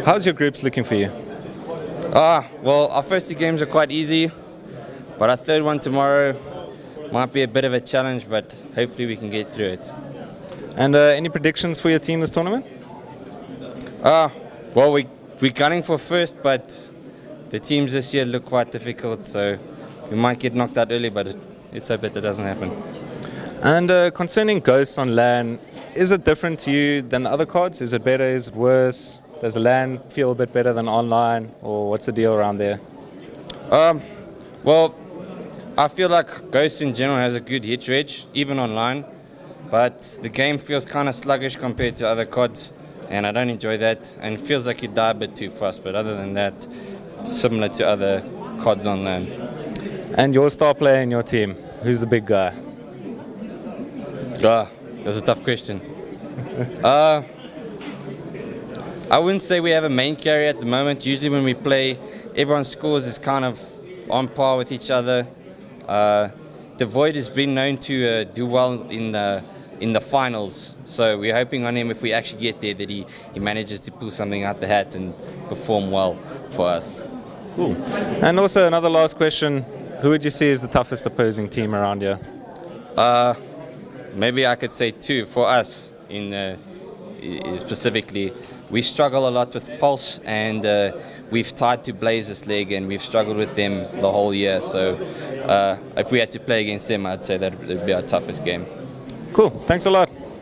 How's your groups looking for you? Ah, well, our first two games are quite easy, but our third one tomorrow might be a bit of a challenge, but hopefully we can get through it. And uh, any predictions for your team this tournament? Ah, well, we, we're gunning for first, but the teams this year look quite difficult, so we might get knocked out early, but let's hope that that doesn't happen. And uh, concerning Ghosts on LAN, is it different to you than the other cards? Is it better? Is it worse? Does the LAN feel a bit better than online, or what's the deal around there? Um, well, I feel like Ghost in general has a good hit rate, even online, but the game feels kind of sluggish compared to other CODs, and I don't enjoy that, and it feels like you die a bit too fast, but other than that, similar to other CODs online. And your star player in your team, who's the big guy? Ah, that's a tough question. uh, I wouldn't say we have a main carry at the moment. Usually when we play, everyone's scores is kind of on par with each other. Uh, the Void has been known to uh, do well in the in the finals, so we're hoping on him if we actually get there that he, he manages to pull something out the hat and perform well for us. Cool. And also another last question: Who would you see as the toughest opposing team around here? Uh, maybe I could say two for us in uh, specifically. We struggle a lot with Pulse, and uh, we've tied to blaze Blazers leg, and we've struggled with them the whole year. So uh, if we had to play against them, I'd say that would be our toughest game. Cool. Thanks a lot.